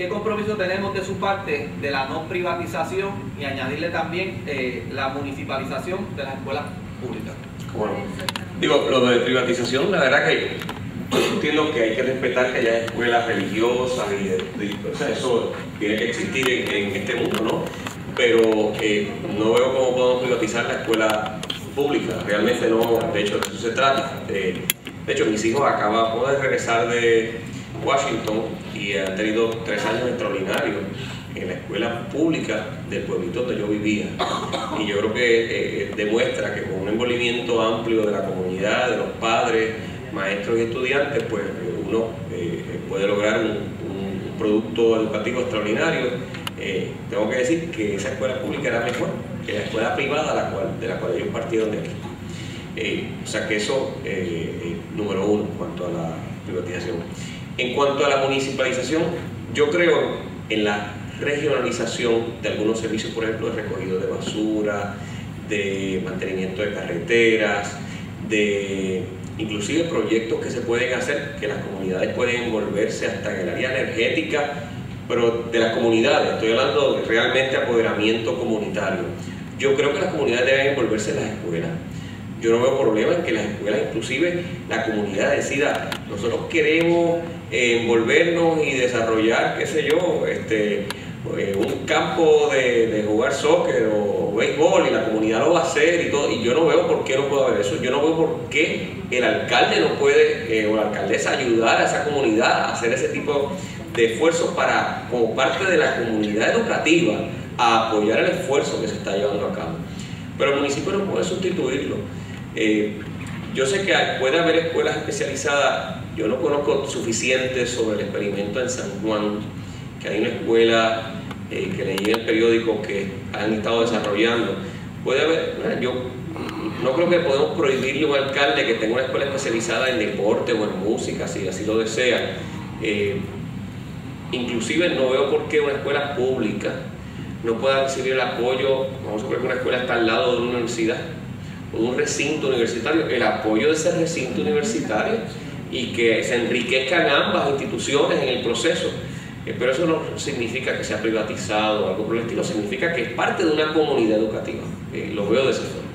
¿qué compromiso tenemos de su parte de la no privatización y añadirle también eh, la municipalización de las escuelas públicas? Bueno, digo, lo de privatización, la verdad que yo entiendo que hay que respetar que haya escuelas religiosas y, eso tiene que existir en, este mundo, ¿no? Pero eh, no veo cómo podemos privatizar la escuela pública, realmente no, de hecho, de eso se trata. de hecho, mis hijos acaban de regresar de Washington y han tenido tres años extraordinarios en la escuela pública del pueblito donde yo vivía. Y yo creo que eh, demuestra que con un envolvimiento amplio de la comunidad, de los padres, maestros y estudiantes, pues uno eh, puede lograr un, producto educativo extraordinario. Eh, tengo que decir que esa escuela pública era mejor que la escuela privada la cual, de la cual ellos partieron de aquí. o sea que eso, número uno, en cuanto a la privatización. En cuanto a la municipalización, yo creo en la regionalización de algunos servicios, por ejemplo, de recogido de basura, de mantenimiento de carreteras, de inclusive proyectos que se pueden hacer, que las comunidades pueden envolverse hasta en el área energética, pero de las comunidades, estoy hablando de realmente apoderamiento comunitario. Yo creo que las comunidades deben envolverse en las escuelas. Yo no veo problema en que las escuelas, inclusive la comunidad decida, nosotros queremos eh, envolvernos y desarrollar, qué sé yo, este, eh, un campo de, jugar soccer o béisbol y la comunidad lo va a hacer y todo, y yo no veo por qué no puede haber eso, yo no veo por qué el alcalde no puede, eh, o la alcaldesa ayudar a esa comunidad a hacer ese tipo de esfuerzos para, como parte de la comunidad educativa, a apoyar el esfuerzo que se está llevando a cabo. Pero el municipio no puede sustituirlo. Eh, yo sé que puede haber escuelas especializadas, yo no conozco suficiente sobre el experimento en San Juan, que hay una escuela eh, que leí en el periódico que han estado desarrollando. Puede haber, yo no creo que podemos prohibirle a un alcalde que tenga una escuela especializada en deporte o en música, si así lo desea. Eh, inclusive no veo por qué una escuela pública no pueda recibir el apoyo, vamos a suponer que una escuela está al lado de una universidad un recinto universitario, el apoyo de ese recinto universitario y que se enriquezcan ambas instituciones en el proceso. Eh, pero eso no significa que sea privatizado o algo por el estilo, significa que es parte de una comunidad educativa. Eh, lo veo de esa forma.